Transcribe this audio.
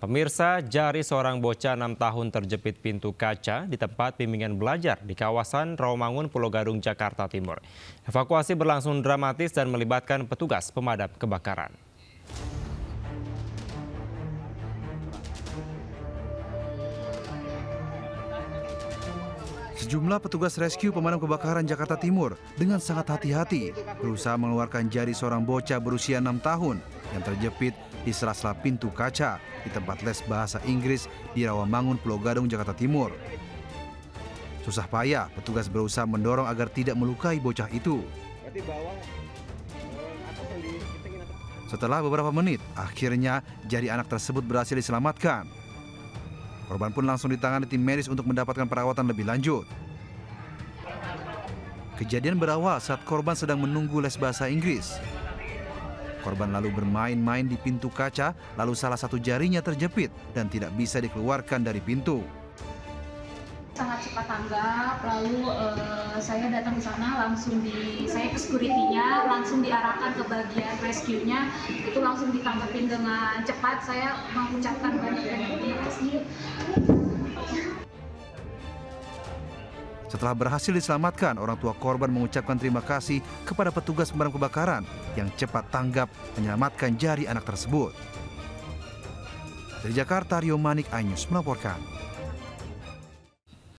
Pemirsa, jari seorang bocah 6 tahun terjepit pintu kaca di tempat bimbingan belajar di kawasan Rawamangun, Pulau Gadung, Jakarta Timur. Evakuasi berlangsung dramatis dan melibatkan petugas pemadam kebakaran. Sejumlah petugas rescue pemadam kebakaran Jakarta Timur dengan sangat hati-hati berusaha mengeluarkan jari seorang bocah berusia 6 tahun yang terjepit di sela-sela pintu kaca di tempat les bahasa Inggris di Rawamangun, Pulau Gadung, Jakarta Timur. Susah payah, petugas berusaha mendorong agar tidak melukai bocah itu. Setelah beberapa menit, akhirnya jari anak tersebut berhasil diselamatkan. Korban pun langsung ditangani tim medis untuk mendapatkan perawatan lebih lanjut. Kejadian berawal saat korban sedang menunggu les bahasa Inggris. Korban lalu bermain-main di pintu kaca, lalu salah satu jarinya terjepit dan tidak bisa dikeluarkan dari pintu. sangat cepat tanggap lalu uh, saya datang ke sana langsung di saya ke security-nya langsung diarahkan ke bagian rescue-nya itu langsung ditanggapin dengan cepat saya mengucapkan banyak terima kasih Setelah berhasil diselamatkan, orang tua korban mengucapkan terima kasih kepada petugas pemadam kebakaran yang cepat tanggap menyelamatkan jari anak tersebut. Dari Jakarta, Rio Manik Ainus melaporkan.